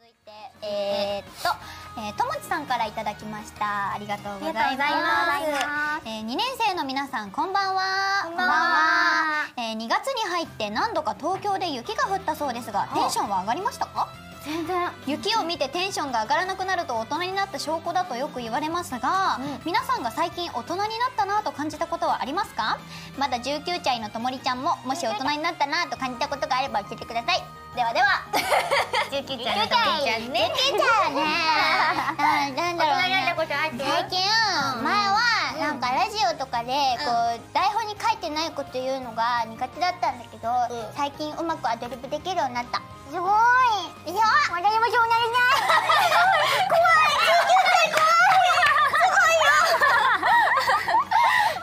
続いてえー、っと、えー、ともちさんからいただきました。ありがとうございます。えー、2年生の皆さんこんばんは。こんばんは。えー、2月に入って何度か東京で雪が降ったそうですがテンションは上がりましたか？全然。雪を見てテンションが上がらなくなると大人になった証拠だとよく言われますが、うん、皆さんが最近大人になったなと感じたことはありますか？まだ19歳のともりちゃんももし大人になったなと感じたことがあれば教えてください。ではでは19歳のともりちゃんね。19歳ねなんだろうね。最近、前はなんかラジオとかでこう、台本に書いてないこと言うのが苦手だったんだけど、最近うまくアドリブできるようになった。すごい。いや私もそうなりな。い怖い。19歳怖い。すごいよ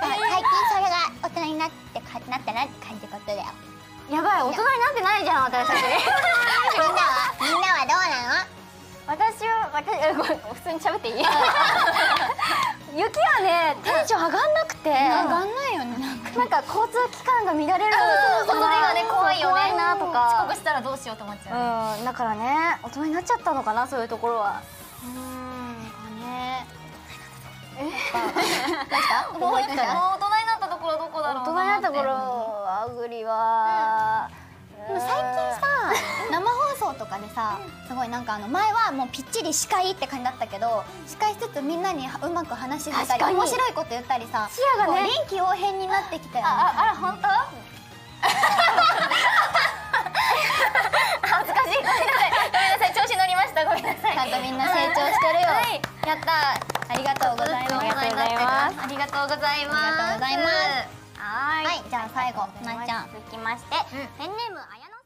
最近それが大人になってかなったなって感じことだよ。やばい大人になってないじゃん私たち。みんなは？喋っていい？雪はねテンション上がんなくて。上がんないよねなんか。交通機関が乱れる。恐れがね怖いよねなとか。遅刻したらどうしようと思っちゃう、うん、だからね大人になっちゃったのかなそういうところは。うんね。え？どうした大人になったところどこだろう大人になったところあぐりは、でも最近さ 生放送とかでさすごいなんかあの前はもうぴっちり司会って感じだったけど司会しつつみんなにうまく話してたり面白いこと言ったりさ視野がね。臨機応変になってきたよねああら本当？恥ずかしい。ごめんなさい。ごめんなさい。調子乗りました。ごめんなさい。ちゃんとみんな成長してるよ、はい、やった。ありがとうございます。ありがとうございます。ありがとうございます。はい。じゃあ最後なっちゃん。続きまして、ペンネームあやの